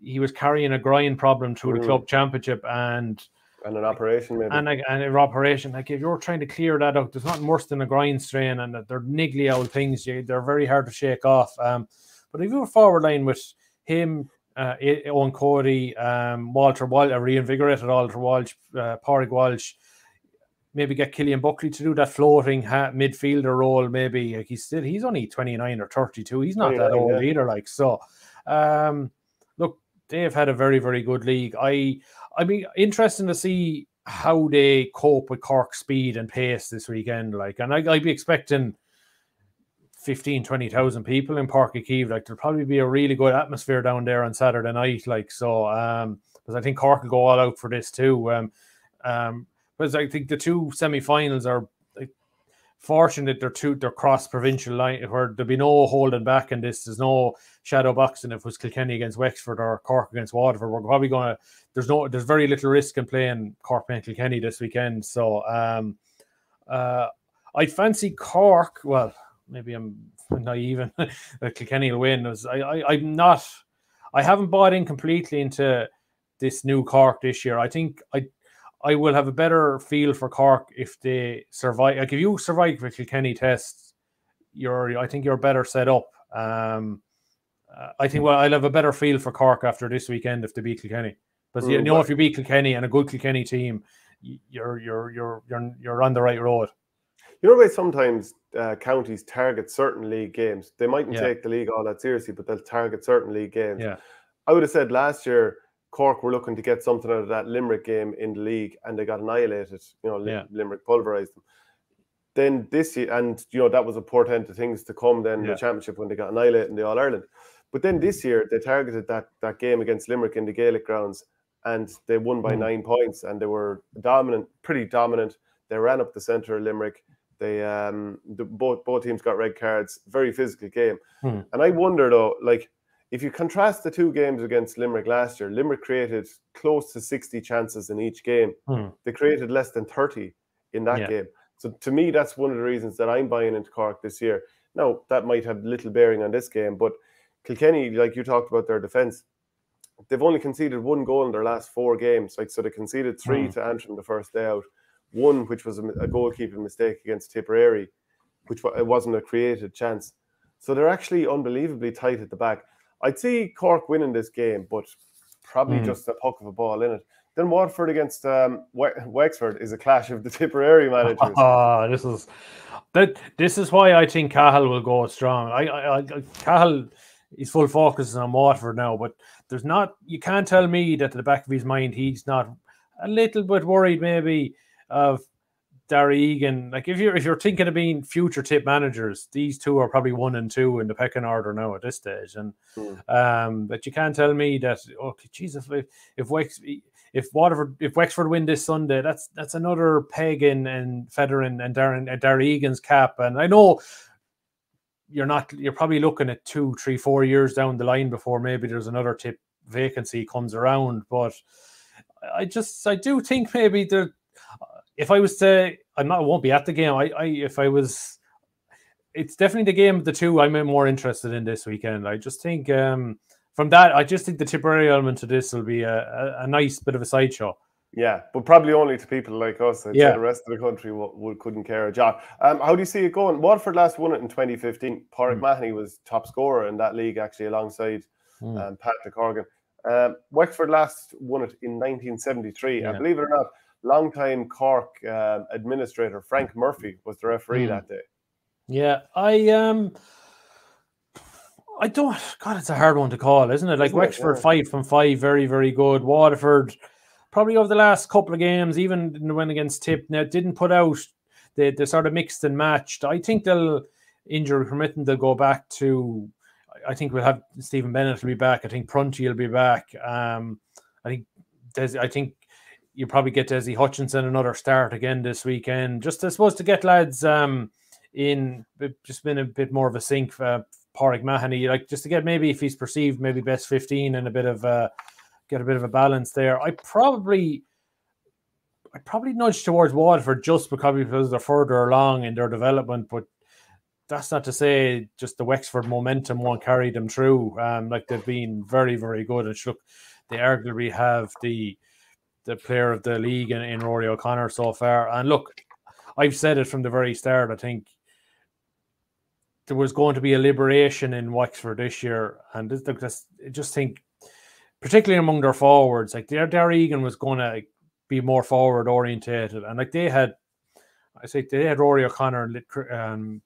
he was carrying a groin problem through mm. the club championship, and
and an operation maybe.
And, and an operation. Like if you're trying to clear that out, there's nothing worse than a grind strain and they're niggly old things. they're very hard to shake off. Um, but if you're forward line with him, uh, Eoin Cody, um, Walter Walsh, a reinvigorated Walter Walsh, uh, Pádraig Walsh, maybe get Cillian Buckley to do that floating hat midfielder role. Maybe like he's still he's only 29 or 32. He's not that old yeah. either. Like so, um, look, they've had a very very good league. I I mean, interesting to see how they cope with Cork speed and pace this weekend. Like, and I, would be expecting 15, 20,000 people in Uí Chaoimh. Like, there'll probably be a really good atmosphere down there on Saturday night. Like, so, um, because I think Cork will go all out for this too. Um, um, because I think the two semi-finals are fortunate they're two they're cross provincial line where there'll be no holding back in this. There's no shadow boxing if it was Kilkenny against Wexford or Cork against Waterford. We're probably gonna there's no there's very little risk in playing Cork and Kilkenny this weekend. So um uh I fancy Cork, well, maybe I'm naive and Kilkenny will win. I, I I'm not I haven't bought in completely into this new Cork this year. I think I I will have a better feel for Cork if they survive. Like if you survive the Kilkenny test, you're I think you're better set up. Um, uh, I think well I'll have a better feel for Cork after this weekend if they beat Kilkenny. Because you know if you beat Kilkenny and a good Kilkenny team, you're you're you're you're you're on the right road.
You know, way sometimes uh, counties target certain league games. They mightn't yeah. take the league all that seriously, but they'll target certain league games.
Yeah,
I would have said last year Cork were looking to get something out of that Limerick game in the league, and they got annihilated. You know, yeah. Limerick pulverized them. Then this year, and you know that was a portent of things to come. Then yeah. the championship when they got annihilated in the All Ireland. But then this year they targeted that that game against Limerick in the Gaelic grounds, and they won by mm. nine points, and they were dominant, pretty dominant. They ran up the centre of Limerick. They um, the, both both teams got red cards. Very physical game,
Hmm.
and I wonder though, like if you contrast the two games against Limerick last year, Limerick created close to sixty chances in each game.
Hmm.
They created less than thirty in that
Yeah.
game. So to me, that's one of the reasons that I'm buying into Cork this year. Now that might have little bearing on this game, but Kilkenny, like you talked about their defence, they've only conceded one goal in their last four games. Like so, they conceded three
Mm.
to Antrim the first day out, one which was a, a goalkeeping mistake against Tipperary, which it wasn't a created chance. So they're actually unbelievably tight at the back. I'd see Cork winning this game, but probably
Mm.
just a puck of a ball in it. Then Waterford against um, Wexford is a clash of the Tipperary managers.
Ah, this is that. This is why I think Cahill will go strong. I, I, I Cahill is full focus on Waterford now, but there's not. You can't tell me that at the back of his mind he's not a little bit worried, maybe of Darragh Egan. Like if you're if you're thinking of being future tip managers, these two are probably one and two in the pecking order now at this stage, and
Hmm.
um, but you can't tell me that. Okay, Jesus, if if Wex, if Waterford, if Wexford win this Sunday, that's that's another peg in and Federer and Darren and Darragh Egan's cap. And I know you're not, you're probably looking at two, three, four years down the line before maybe there's another tip vacancy comes around. But I just, I do think maybe there. If I was to, I'm not, I won't be at the game. I, I, if I was, it's definitely the game of the two I'm more interested in this weekend. I just think, um, from that, I just think the Tipperary element to this will be a, a, a nice bit of a sideshow.
Yeah, but probably only to people like us. I'd
Yeah.
the rest of the country w- w- couldn't care a jot. Um, how do you see it going? Waterford last won it in 2015. Pauric
Mm.
Mahony was top scorer in that league, actually, alongside
Mm.
um, Patrick Horgan. Um, Wexford last won it in 1973.
Yeah.
And believe it or not, long-time Cork um, administrator Frank Murphy was the referee
Mm.
that day.
Yeah, I um, I don't. God, it's a hard one to call, isn't it? Like
Isn't it?
Wexford,
Yeah.
five from five, very, very good. Waterford, probably over the last couple of games, even in the win against Tip, now didn't put out. They they sort of mixed and matched. I think they'll injury permitting, they'll go back to. I think we'll have Stephen Bennett will be back. I think Prunty will be back. Um, I think there's. I think you probably get Desi Hutchinson another start again this weekend. Just I suppose to get lads um in just been a bit more of a sink uh, Pauric Mahony, like just to get maybe if he's perceived maybe best 15 and a bit of uh get a bit of a balance there. I probably I probably nudge towards Waterford just because because they're further along in their development, but that's not to say just the Wexford momentum won't carry them through. Um, like they've been very, very good. And look, they arguably have the the player of the league in, in Rory O'Connor so far. And look, I've said it from the very start. I think there was going to be a liberation in Wexford this year, and this, this, I just think, particularly among their forwards, like their Darragh Egan was going to be more forward orientated, and like they had, I say they had Rory O'Connor and um,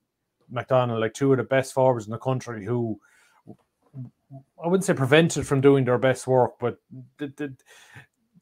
McDonald, like two of the best forwards in the country, who I wouldn't say prevented from doing their best work, but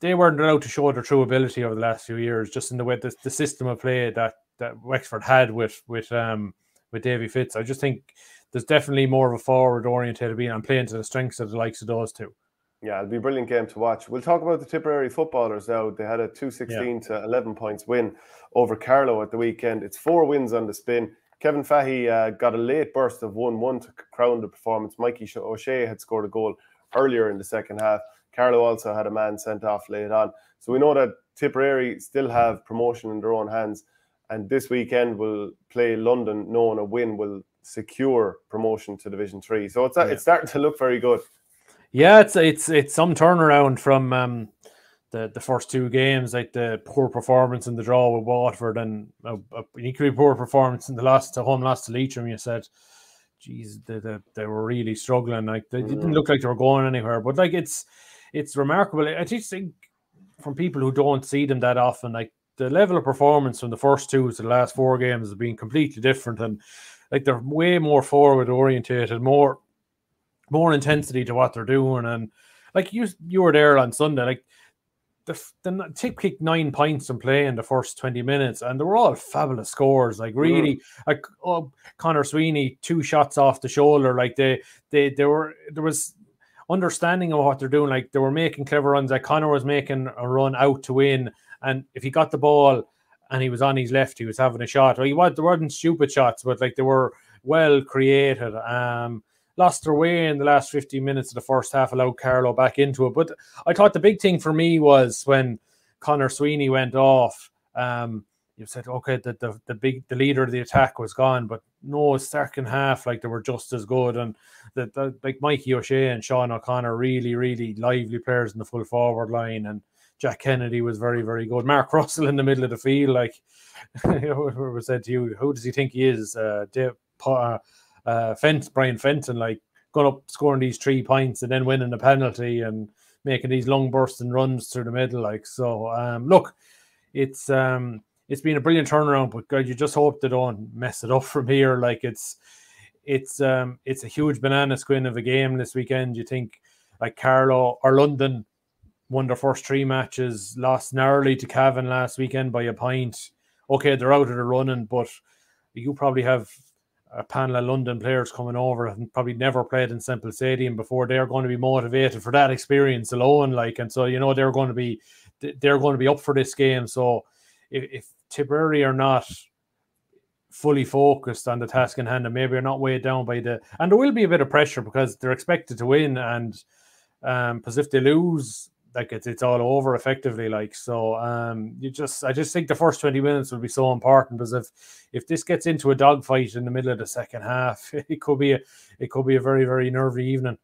they weren't allowed to show their true ability over the last few years, just in the way the, the system of play that that Wexford had with with um with Davy Fitz. I just think there's definitely more of a forward oriented being and playing to the strengths of the likes of those two.
Yeah, it'll be a brilliant game to watch. We'll talk about the Tipperary footballers now. They had a 216 to 11 points win over Carlow at the weekend. It's four wins on the spin. Kevin Fahey uh, got a late burst of 1 1 to crown the performance. Mikey O'Shea had scored a goal earlier in the second half. Carlow also had a man sent off late on. So we know that Tipperary still have promotion in their own hands. And this weekend will play London, knowing a win will secure promotion to Division Three. So it's,
Yeah.
it's starting to look very good.
Yeah, it's it's it's some turnaround from um, the the first two games, like the poor performance in the draw with Waterford and a, a, an equally poor performance in the last to home loss to Leitrim. You said, "Geez, they, they, they were really struggling. Like they didn't
Mm.
look like they were going anywhere." But like it's it's remarkable. I just think from people who don't see them that often, like the level of performance from the first two to the last four games has been completely different, and like they're way more forward orientated, more more intensity to what they're doing. And like you, you were there on Sunday, like the, the tip kicked nine points in play in the first 20 minutes, and they were all fabulous scores. Like, mm-hmm. really, like oh, Conor Sweeney, two shots off the shoulder. Like, they, they, they were, there was understanding of what they're doing. Like, they were making clever runs. Like, Conor was making a run out to win, and if he got the ball, and he was on his left. He was having a shot. Or he was, there weren't stupid shots, but like they were well created. Um, lost their way in the last 15 minutes of the first half, allowed Carlow back into it. But I thought the big thing for me was when Conor Sweeney went off. Um, you said, okay, the, the the big the leader of the attack was gone, but no, second half like they were just as good, and the, the like Mikey O'Shea and Sean O'Connor really really lively players in the full forward line, and Jack Kennedy was very very good. Mark Russell in the middle of the field, like was said to you, who does he think he is? Uh, Dave, uh, uh, Brian Fenton, like going up scoring these three points and then winning the penalty and making these long bursts and runs through the middle, like so. Um, look, it's um it's been a brilliant turnaround, but God, you just hope they don't mess it up from here. Like it's it's um it's a huge banana skin of a game this weekend. You think like Carlow or London won their first three matches, lost narrowly to Cavan last weekend by a point. Okay, they're out of the running, but you probably have a panel of London players coming over and probably never played in Semple Stadium before. They're going to be motivated for that experience alone, like, and so you know they're going to be they're going to be up for this game. So if, if Tipperary are not fully focused on the task in hand and maybe are not weighed down by the and there will be a bit of pressure because they're expected to win and um because if they lose like it's it's all over effectively like so um you just i just think the first 20 minutes will be so important because if if this gets into a dogfight in the middle of the second half it could be a it could be a very very nervy evening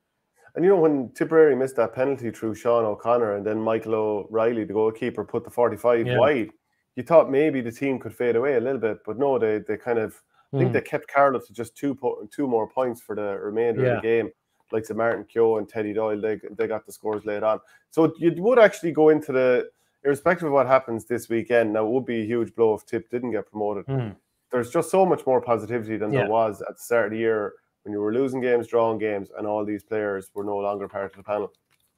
and you know when Tipperary missed that penalty through Sean O'Connor and then Michael O'Reilly the goalkeeper put the 45 yeah. wide you thought maybe the team could fade away a little bit, but no, they they kind of I think mm. they kept Carlow to just two po- two more points for the remainder yeah. of the game. Like the Martin Keogh and Teddy Doyle, they they got the scores laid on. So you would actually go into the irrespective of what happens this weekend. Now it would be a huge blow if Tip didn't get promoted. Mm. There's just so much more positivity than yeah. there was at the start of the year when you were losing games, drawing games, and all these players were no longer part of the panel.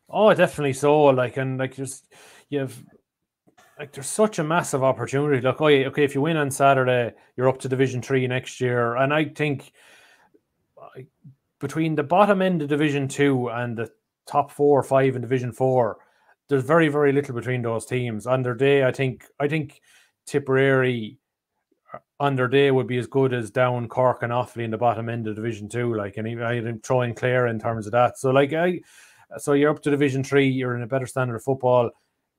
Oh, definitely so. Like and like just you have like there's such a massive opportunity. Look, oh, yeah, okay, if you win on Saturday, you're up to Division Three next year, and I think between the bottom end of Division Two and the top four or five in Division Four, there's very very little between those teams. Their day, I think I think Tipperary uh, on their day would be as good as down Cork and Offaly in the bottom end of Division Two. Like, and I'm throwing Clare in terms of that. So, like, I so you're up to Division Three, you're in a better standard of football.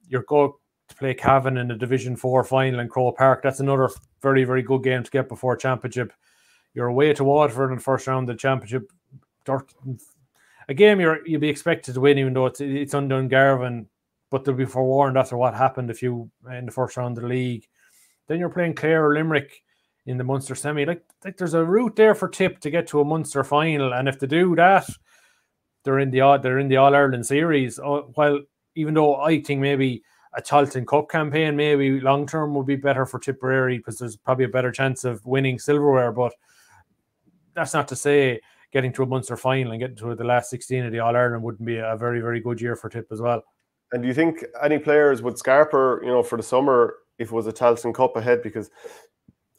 You're go to play Cavan in the Division Four final in Croke Park. That's another very, very good game to get before championship. You're away to Waterford in the first round of the championship. A game you're you'll be expected to win, even though it's it's under Garvan, but they'll be forewarned after what happened if you in the first round of the league. Then you're playing Clare or Limerick in the Munster semi. Like, like there's a route there for Tip to get to a Munster final, and if they do that, they're in the they're in the All Ireland series. Uh, while even though I think maybe a Tailteann Cup campaign maybe long term would be better for Tipperary because there's probably a better chance of winning silverware. But that's not to say getting to a Munster final and getting to the last 16 of the All Ireland wouldn't be a very, very good year for Tip as well.
And do you think any players would Scarper, you know, for the summer if it was a Tailteann Cup ahead? Because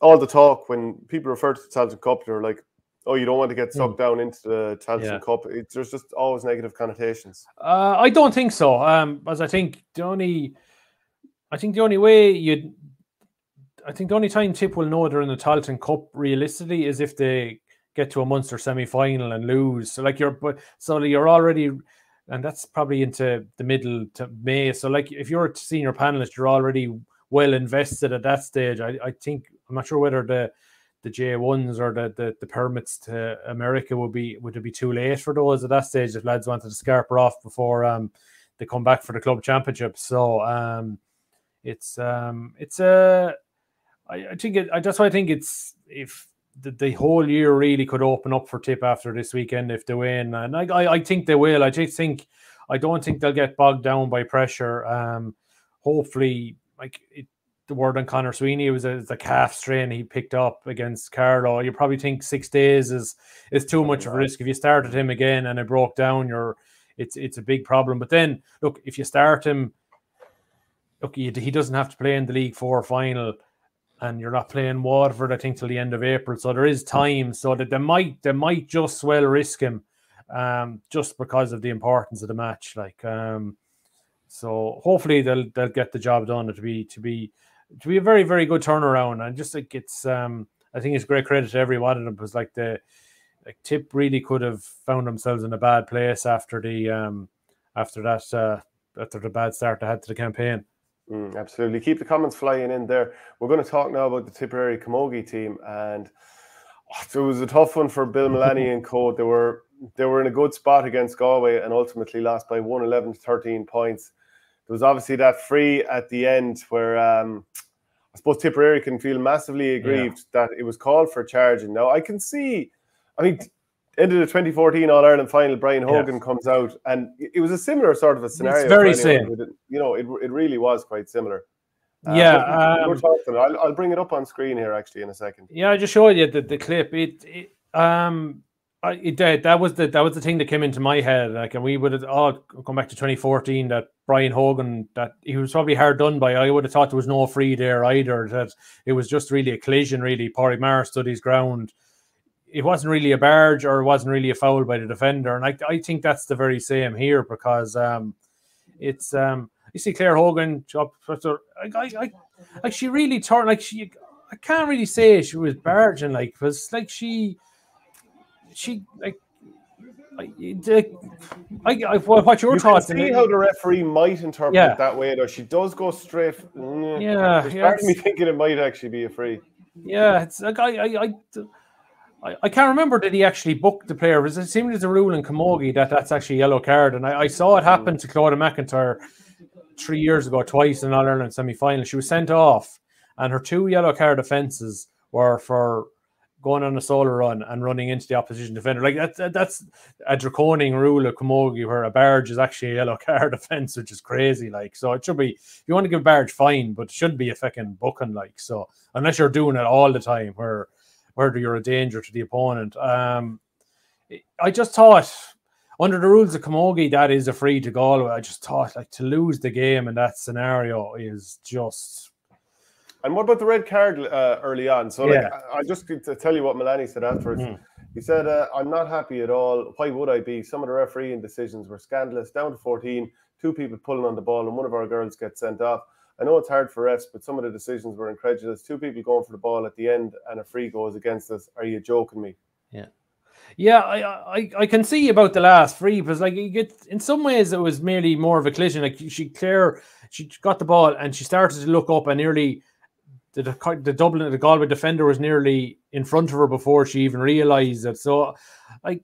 all the talk when people refer to the Tailteann Cup, they're like, oh, you don't want to get sucked mm. down into the Tailteann yeah. Cup. It's, there's just always negative connotations.
Uh, I don't think so. Um, as I think the only I think the only way you'd, I think the only time Tip will know they're in the Tailteann Cup realistically is if they get to a Munster semi final and lose. So like you're, but so you're already, and that's probably into the middle to May. So like if you're a senior panelist, you're already well invested at that stage. I, I think I'm not sure whether the the J1s or the, the, the permits to America would be would it be too late for those at that stage if lads wanted to scarper off before um they come back for the club championship. So um it's um it's a I, think it, I, why I think it's if the, the whole year really could open up for Tip after this weekend if they win, and I, I, I think they will. I just think I don't think they'll get bogged down by pressure. Um, hopefully, like it, the word on Conor Sweeney It was a, a calf strain he picked up against Carlow. You probably think six days is is too much of a risk. If you started him again and it broke down, you're it's it's a big problem. But then look, if you start him look, he, he doesn't have to play in the League Four final, and you're not playing Waterford, I think, till the end of April. So there is time. So that they might they might just well risk him, um, just because of the importance of the match. Like, um, so hopefully they'll they'll get the job done. To be to be to be a very very good turnaround. And just like it's um I think it's great credit to every one of them because like the like Tip really could have found themselves in a bad place after the um after that uh after the bad start they had to the campaign.
Mm, absolutely. Keep the comments flying in there. We're going to talk now about the Tipperary Camogie team, and oh, it was a tough one for Bill Mullaney and co. They were they were in a good spot against Galway and ultimately lost by 111 to 13 points. There was obviously that free at the end where um, I suppose Tipperary can feel massively aggrieved yeah. that it was called for charging. Now I can see, I mean, into the 2014 All Ireland final, Brian Hogan yes. comes out, and it was a similar sort of a scenario.
It's very same.
You know, it, it really was quite similar.
Uh, yeah, um,
we're talking. I'll, I'll bring it up on screen here actually in a second.
Yeah, I just showed you the, the clip. It, it um, I, it did. That was the that was the thing that came into my head. Like, and we would have all come back to 2014 that Brian Hogan that he was probably hard done by. I would have thought there was no free there either. That it was just really a collision. Really, Pádraig Maher stood his ground it wasn't really a barge or it wasn't really a foul by the defender. And I, I think that's the very same here because um, it's um, you see Claire Hogan I, I, I, like she really turned like she I can't really say she was barging like because like she she like I, I, I, what your
you
thoughts?
See how the referee might interpret yeah. it that way, though. She does go straight.
Mm, yeah, yeah,
part of me thinking it might actually be a free.
Yeah, it's like I, I, I I, can't remember did he actually book the player. It seemed there's a rule in Camogie that that's actually a yellow card, and I, I saw it happen to Claudia McIntyre three years ago, twice in All Ireland semi final. She was sent off, and her two yellow card offences were for going on a solo run and running into the opposition defender. Like that, that's a draconian rule of Camogie where a barge is actually a yellow card offence, which is crazy. Like, so it should be, if you want to give barge fine, but it shouldn't be a fucking booking. Like, so unless you're doing it all the time where where you're a danger to the opponent. Um, I just thought under the rules of Camogie, that is a free to Galway. I just thought like to lose the game in that scenario is just.
And what about the red card uh, early on? So, yeah. like, I just to tell you what Mullaney said afterwards. Mm. He said, uh, "I'm not happy at all. Why would I be? Some of the refereeing decisions were scandalous. Down to 14, two people pulling on the ball, and one of our girls gets sent off. I know it's hard for refs, but some of the decisions were incredulous. Two people going for the ball at the end and a free goes against us. Are you joking me?
Yeah. Yeah, I, I I can see about the last free because like you get in some ways it was merely more of a collision. Like she clear, she got the ball and she started to look up and nearly the the Dublin the Galway defender was nearly in front of her before she even realised it. So, like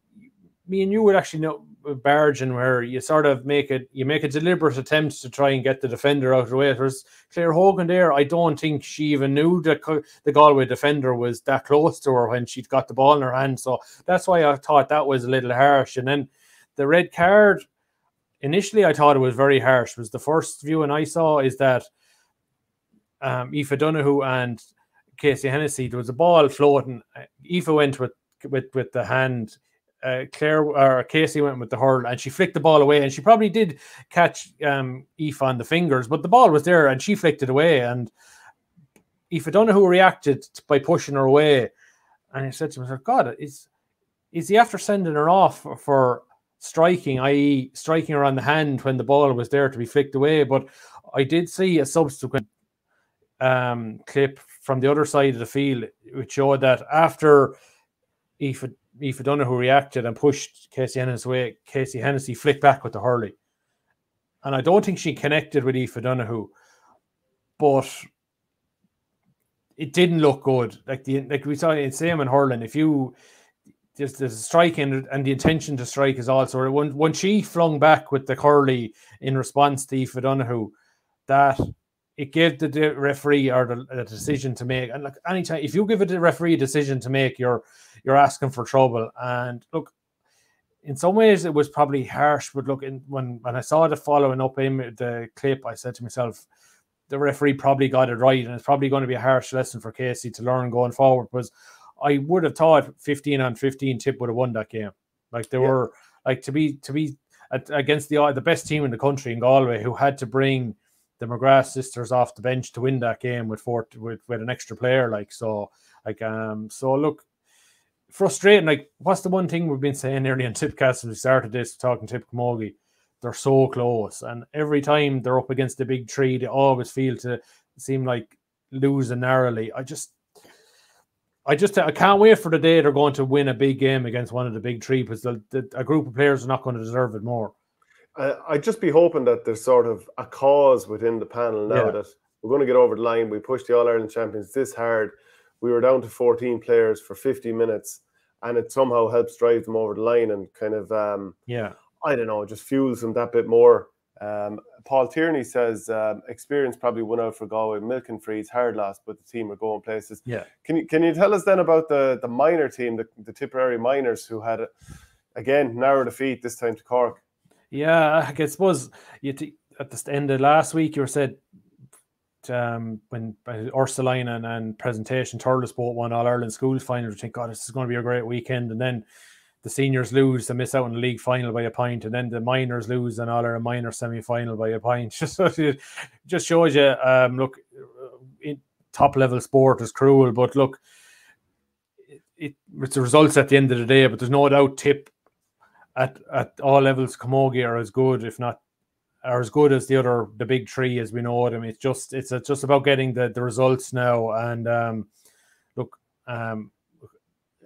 me and you would actually know barging where you sort of make it you make a deliberate attempt to try and get the defender out of the way. There's Claire Hogan there. I don't think she even knew that the Galway defender was that close to her when she'd got the ball in her hand. So that's why I thought that was a little harsh. And then the red card, initially I thought it was very harsh. Was the first viewing I saw is that um, Aoife Donoghue and Casey Hennessy, there was a ball floating. Aoife went with with with the hand uh, Claire or Casey went with the hurl and she flicked the ball away and she probably did catch um, Aoife on the fingers, but the ball was there and she flicked it away. And Aoife Donoghue reacted by pushing her away. And I said to myself, God, is, is he after sending her off for, for striking, i.e., striking her on the hand when the ball was there to be flicked away? But I did see a subsequent um, clip from the other side of the field which showed that after Aoife Aoife Donoghue reacted and pushed Casey Hennessy away. Casey Hennessy flicked back with the hurley. And I don't think she connected with Aoife Donoghue, but it didn't look good. Like the like we saw in same in hurling. If you there's there's a strike and, and the intention to strike is also when when she flung back with the curly in response to Aoife Donoghue, that it gave the referee or the, the, decision to make. And like anytime, if you give it the referee a decision to make, you're you're asking for trouble. And look, in some ways, it was probably harsh. But look, in, when when I saw the following up in the clip, I said to myself, the referee probably got it right, and it's probably going to be a harsh lesson for Casey to learn going forward. Because I would have thought 15 on 15 Tip would have won that game. Like they yeah. were like to be to be against the the best team in the country in Galway, who had to bring the McGrath sisters off the bench to win that game with four with, with an extra player. Like so, like um, so look, frustrating. Like what's the one thing we've been saying early on Tippcast as we started this talking Tip Camogie? They're so close, and every time they're up against the big tree, they always feel to seem like losing narrowly. I just, I just, I can't wait for the day they're going to win a big game against one of the big three because the, the, a group of players are not going to deserve it more.
I'd just be hoping that there's sort of a cause within the panel now yeah. that we're going to get over the line. We pushed the All Ireland champions this hard. We were down to 14 players for 50 minutes, and it somehow helps drive them over the line and kind of, um,
yeah,
I don't know, just fuels them that bit more. Um, Paul Tierney says um, experience probably won out for Galway. Milk and Freeze hard loss, but the team are going places.
Yeah.
Can you can you tell us then about the the minor team, the, the Tipperary Minors, who had again narrow defeat this time to Cork?
Yeah, I suppose you t- at the end of last week you were said um, when Ursuline and, and presentation Thurles both won All Ireland schools final. You think, God, this is going to be a great weekend, and then the seniors lose they miss out on the league final by a point, and then the minors lose an All Ireland minor semi final by a point. Just just shows you, um, look, in top level sport is cruel, but look, it, it's the results at the end of the day. But there's no doubt, tip at at all levels, Camogie are as good, if not are as good as the other the big three as we know them. It's just it's just about getting the the results now. And um, look, um,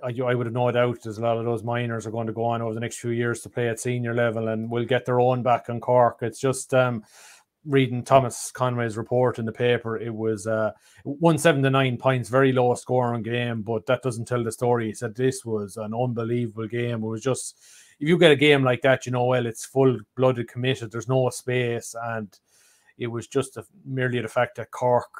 I, I would have no doubt there's a lot of those minors are going to go on over the next few years to play at senior level and will get their own back in Cork. It's just um, reading Thomas Conway's report in the paper, it was uh, one seven to nine points, very low scoring game, but that doesn't tell the story. He said this was an unbelievable game. It was just if you get a game like that, you know, well, it's full blooded committed. There's no space, and it was just a, merely the fact that Cork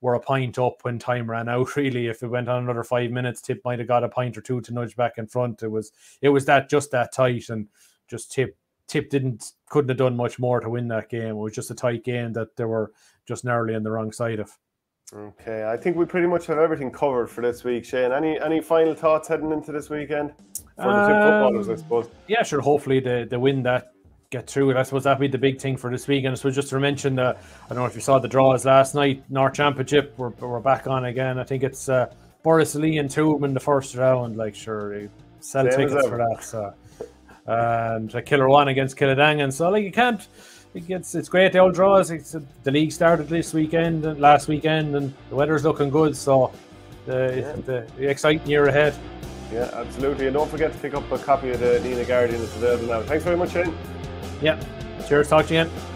were a point up when time ran out. Really, if it went on another five minutes, Tip might have got a point or two to nudge back in front. It was it was that just that tight, and just Tip Tip didn't couldn't have done much more to win that game. It was just a tight game that they were just narrowly on the wrong side of.
Okay, I think we pretty much have everything covered for this week. Shane, any any final thoughts heading into this weekend? For the um, footballers, I suppose.
Yeah, sure. Hopefully, the the win that get through it. I suppose that'd be the big thing for this week. And so just to mention, uh, I don't know if you saw the draws last night. North Championship, we're, we're back on again. I think it's uh, Lee and Tuam in the first round. Like, sure, sell Same tickets for that. So. And uh, Killer one against Killadangan. So, like, you can't. It's, it's great the old draws. It's, uh, the league started this weekend and last weekend, and the weather's looking good. So, the, yeah. the, the exciting year ahead.
Yeah, absolutely. And don't forget to pick up a copy of the Nenagh Guardian. It's available now. Thanks very much, Shane.
Yeah. Cheers. Talk to you again.